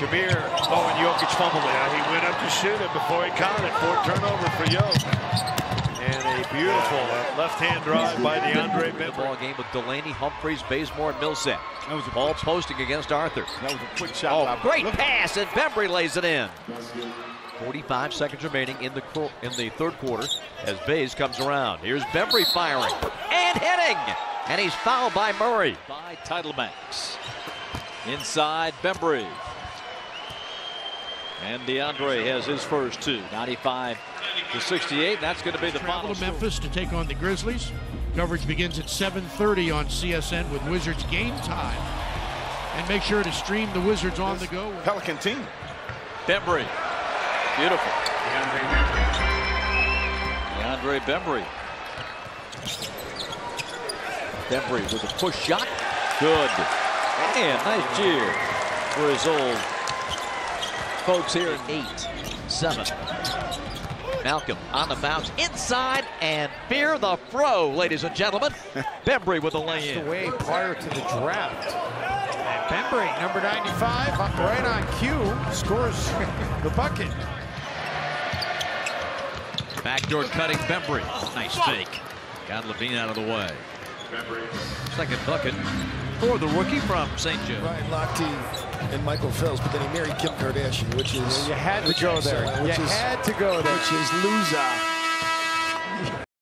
Jameer. Oh, and Jokic fumbled it. Yeah, he went up to shoot it before he caught it. Fourth turnover for Yoke. And a beautiful uh, left-hand drive by DeAndre The ball Bembry. game with Delaney, Humphries, Bazemore, and Millsap. That was a All quick, posting against Arthur. that was a quick shot. Oh, great Look- pass, and Bembry lays it in. 45 seconds remaining in the in the third quarter as Bays comes around. Here's Bembry firing and hitting, and he's fouled by Murray. by Titlebanks. Inside Bembry. And DeAndre has his first two, 95 to 68. and That's going to be the Travel final. to score. Memphis to take on the Grizzlies. Coverage begins at 7:30 on CSN with Wizards game time. And make sure to stream the Wizards on the go. Pelican team. Bembry. Beautiful. DeAndre Bembry. Bembry with a push shot. Good. And nice cheer for his old folks here. Eight, seven. Malcolm on the bounce inside and fear the throw, ladies and gentlemen. Bembry with a lay in. Away prior to the draft. And Bembry, number 95, right on cue, scores the bucket. Backdoor cutting Bembry. Nice fake. Got LaVine out of the way. Second bucket for the rookie from St. Joe. Ryan Lochte and Michael Phelps, but then he married Kim Kardashian, which is You had to which go is, there. uh, You is had to go there. which is loser.